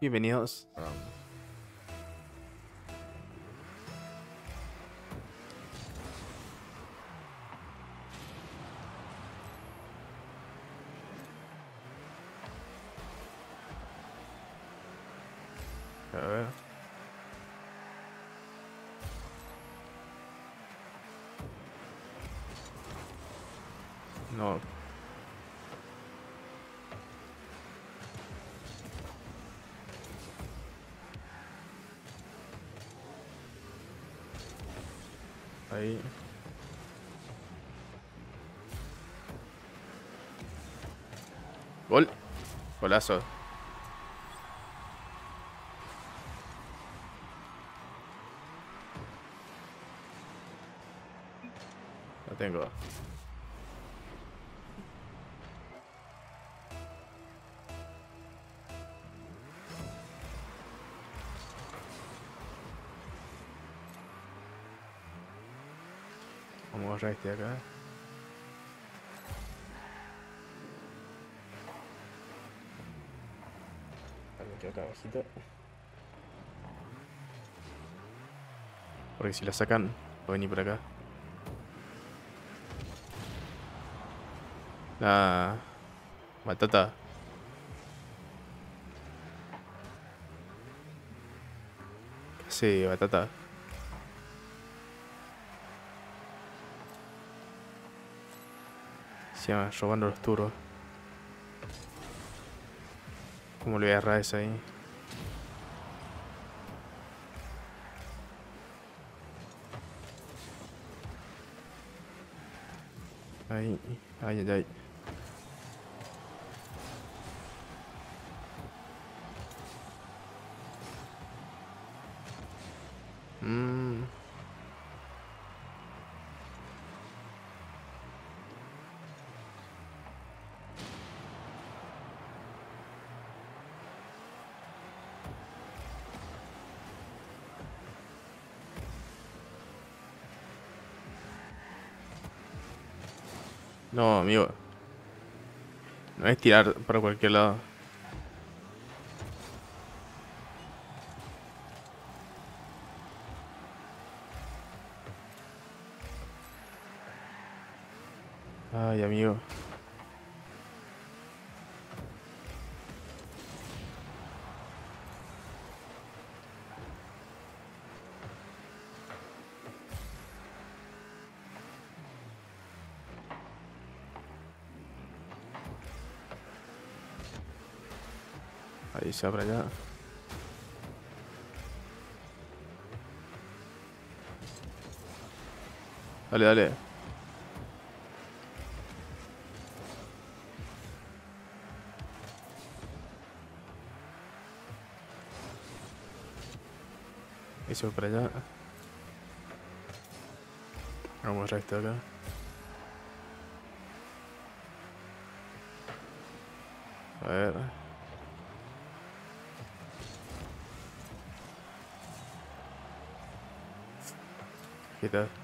Bienvenidos. Um, Gol. Golazo. Lo tengo. Vamos a agarrar este acá. Acá abajito. Porque si la sacan, va a venir por acá. La batata. Sí, batata. Se llama robando los turos. ¿Cómo le voy a agarrar eso ahí? Ahí, ay, ay. No, amigo. No es tirar para cualquier lado. Ay, amigo. Ahí se abre allá. Dale, dale. Y se va para allá. Vamos recto acá. A ver. ¿Qué tal?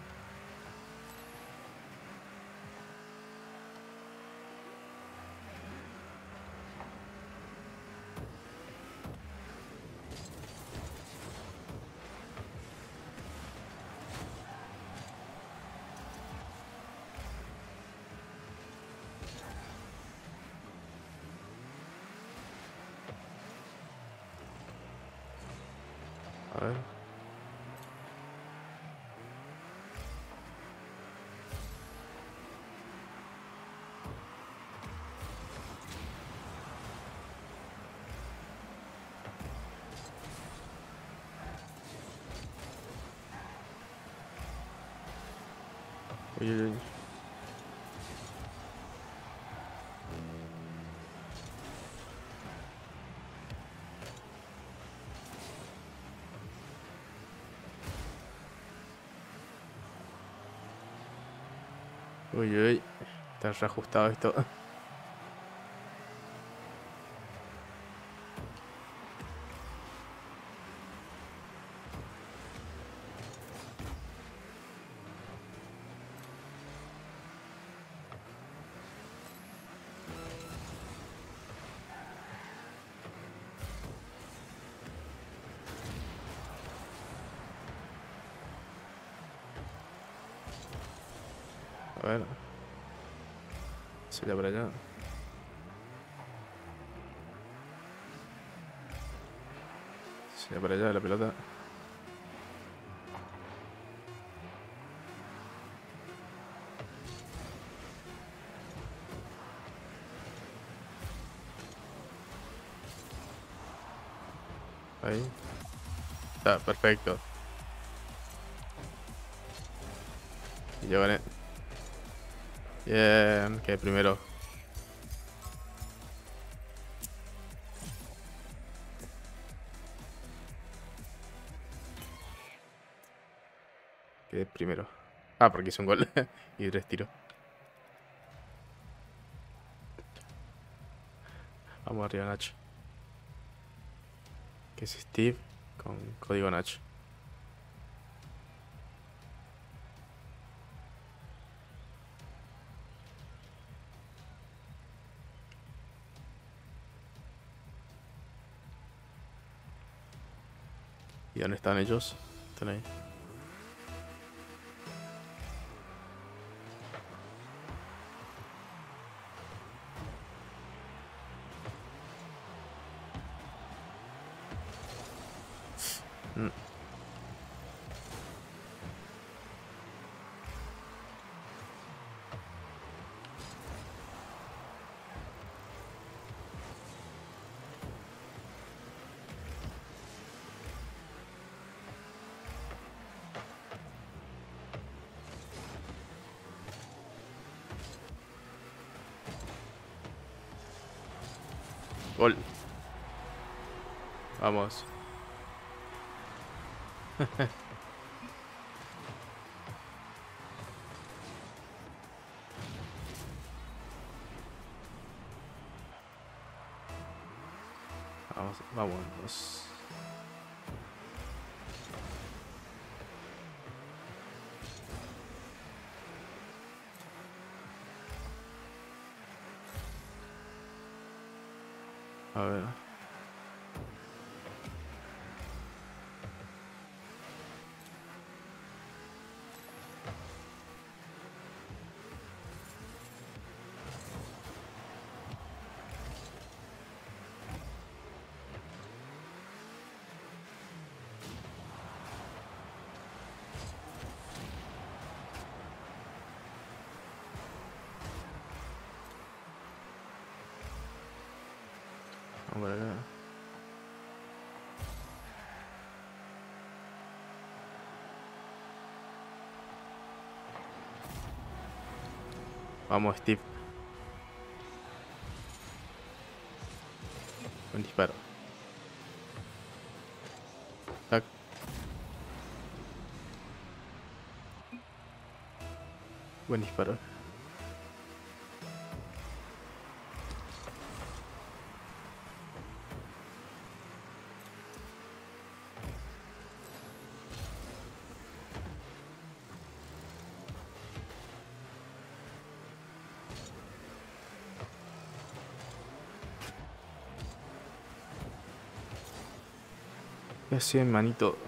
Uy, uy, uy. Uy. Está reajustado esto. Allá para allá. Se allá para allá la pelota. Ahí. Está, perfecto. Yo gané. Bien, que primero. Quedé primero. Ah, porque hizo un gol y tres tiros. Vamos arriba, Nacho. Que es Steve con código Nacho. ¿Y dónde están ellos? Están ahí. Mm. Gol. Vamos. Vamos, vamos. A ver. Acá. Vamos, Steve. Buen disparo. Tac. Buen disparo. ¿Qué haces, manito?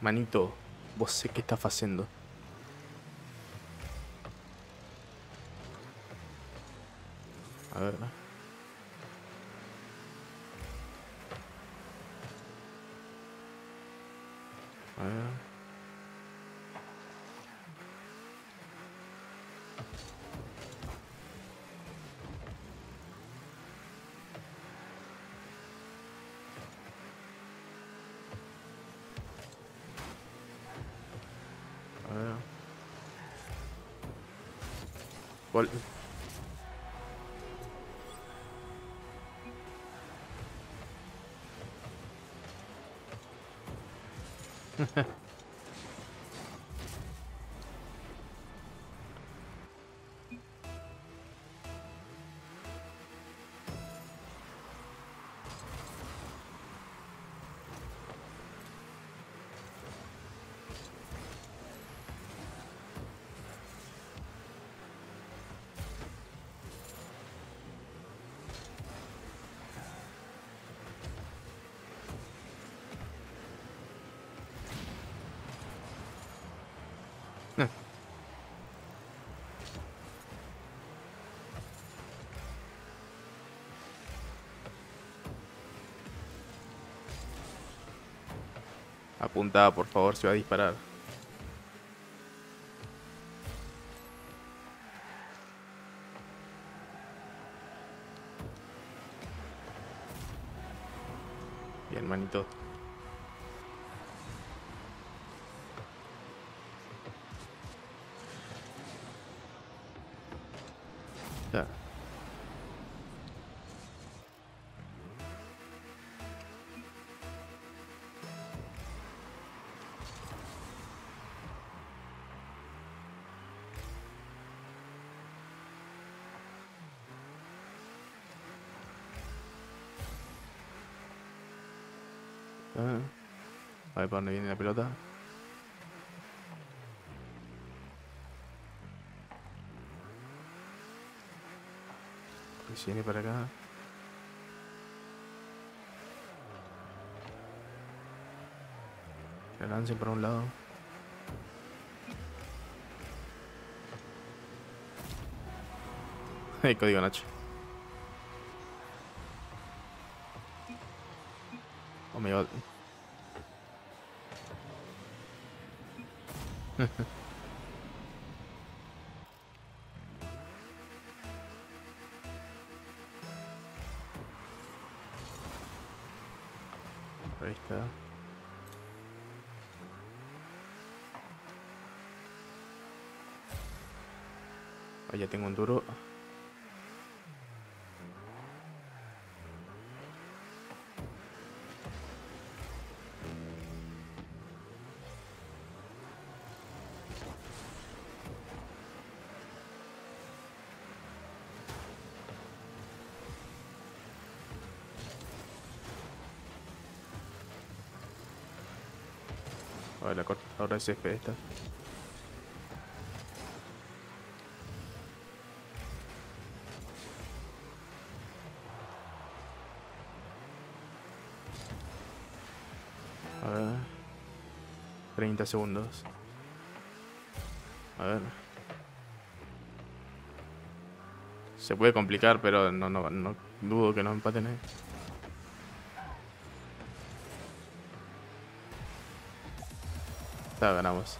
Manito, vos sé qué estás haciendo. ¿Cuál? Apunta, por favor, se va a disparar. Bien, manito. Ah. A ver para dónde viene la pelota. Pues viene para acá. Que la lancen para un lado. El código Nacho. Oh my god. Ahí está. Ahí ya tengo un duro. Ver, la cortadora de césped esta. A ver. 30 segundos. A ver. Se puede complicar, pero no, no, no dudo que no empaten ahí. Ya ganamos.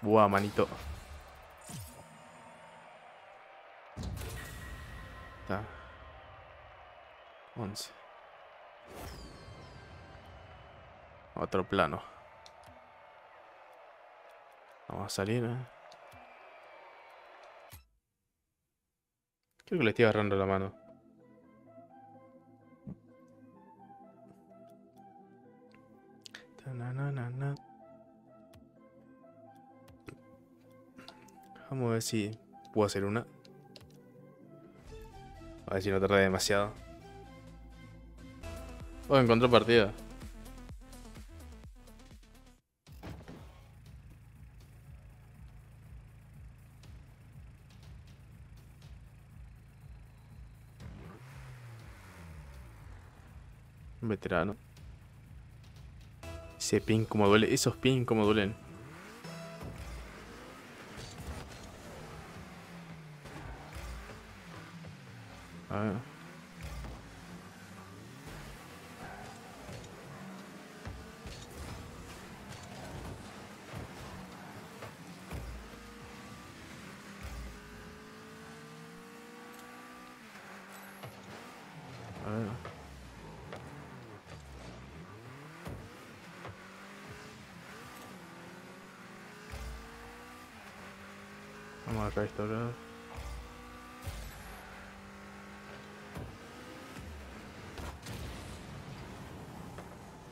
Buah, manito. Está. 11. Otro plano. Vamos a salir, eh. Creo que le estoy agarrando la mano. Vamos a ver si puedo hacer una. A ver si no tarda demasiado. Oh, encontró partida. Ese ping como duele. Esos ping como duelen. Vamos a restaurar.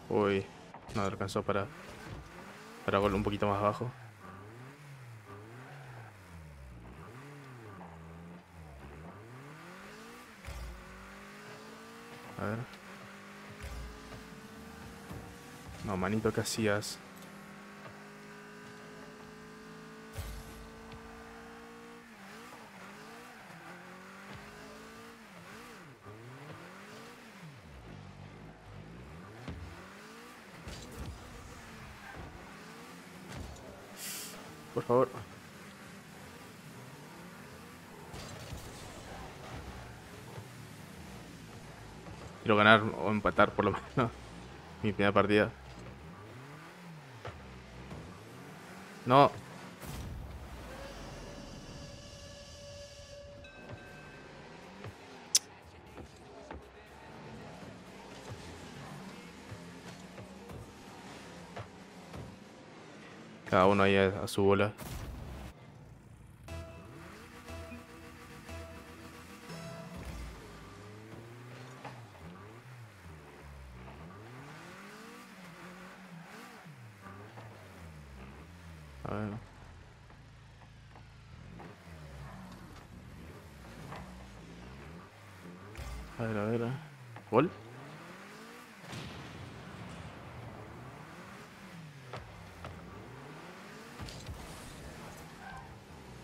Uy, no alcanzó para para gol un poquito más abajo. A ver. No, manito, ¿qué hacías? Por favor. Ganar o empatar por lo menos mi primera partida. No. Cada uno ahí a su bola.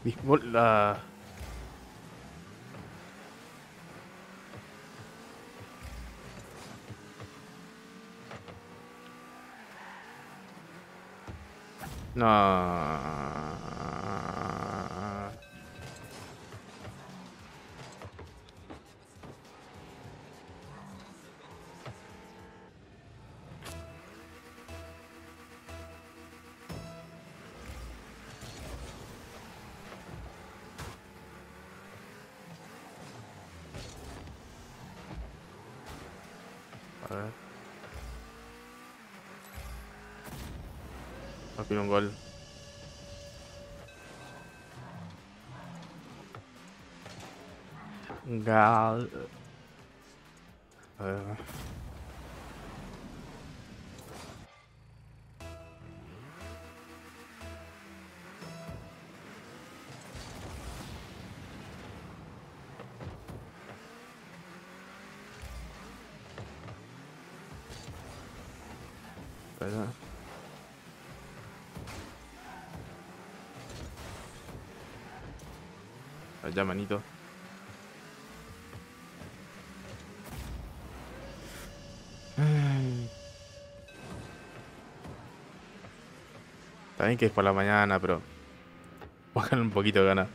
Gol- la- No. Aquí un gol. Gal. A Está bien que es por la mañana, pero. Bajan un poquito de ganas.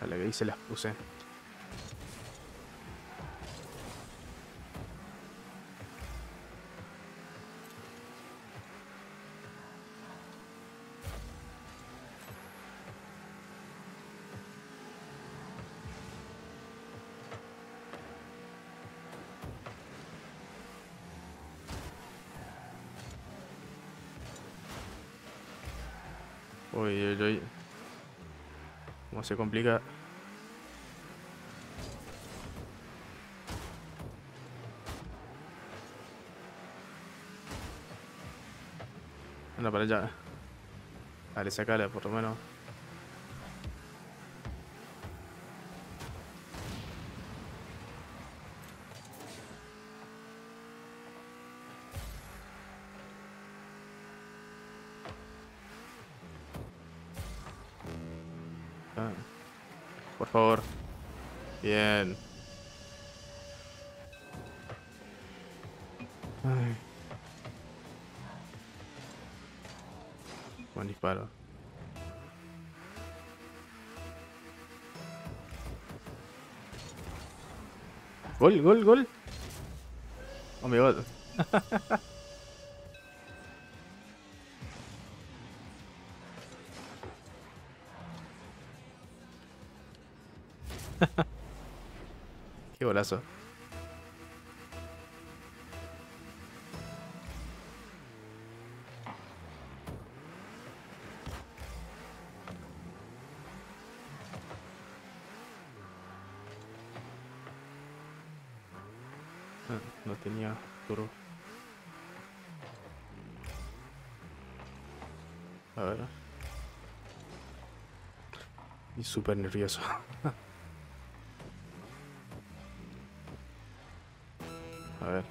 A la que hice las puse. Uy, uy, uy. ¿Cómo se complica? Anda para allá. Dale, sacala por lo menos. Favor. Bien. Ay. Buen disparo. Gol, gol, gol. Oh god. Qué golazo. Ah, No tenía turbo. A ver. Y súper nervioso. A ver.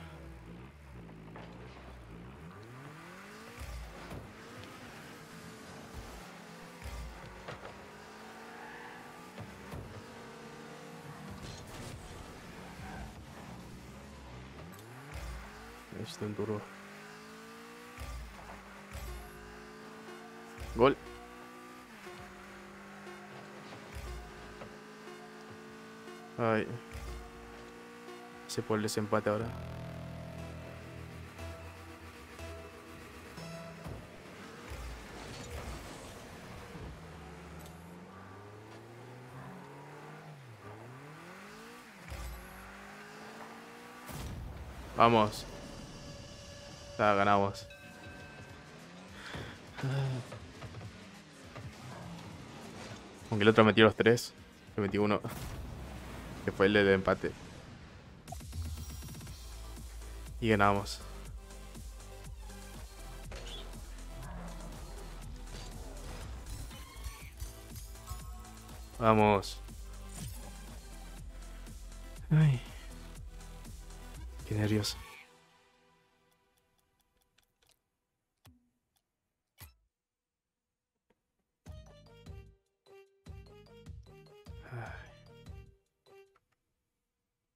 Este enduro. Gol. Ay. Se por el desempate ahora. Vamos. Ya ganamos. Aunque el otro metió los tres. Yo metí uno. Que fue el del empate. Y ganamos. Vamos. Ay. Qué nervioso.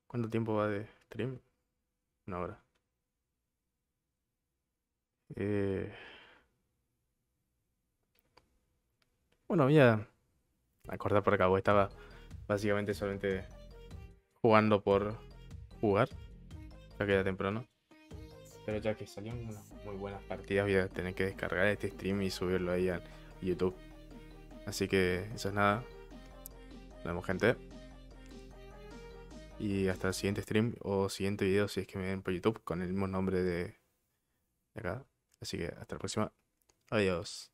¿Cuánto tiempo va de stream? Una hora. Eh... Bueno, voy a acordar por acá, porque estaba básicamente solamente jugando por jugar. Ya queda temprano. Pero ya que salieron unas muy buenas partidas, voy a tener que descargar este stream y subirlo ahí a YouTube. Así que eso es nada. Nos vemos, gente. Y hasta el siguiente stream o siguiente video si es que me ven por YouTube con el mismo nombre de, de acá. Así que hasta la próxima. Adiós.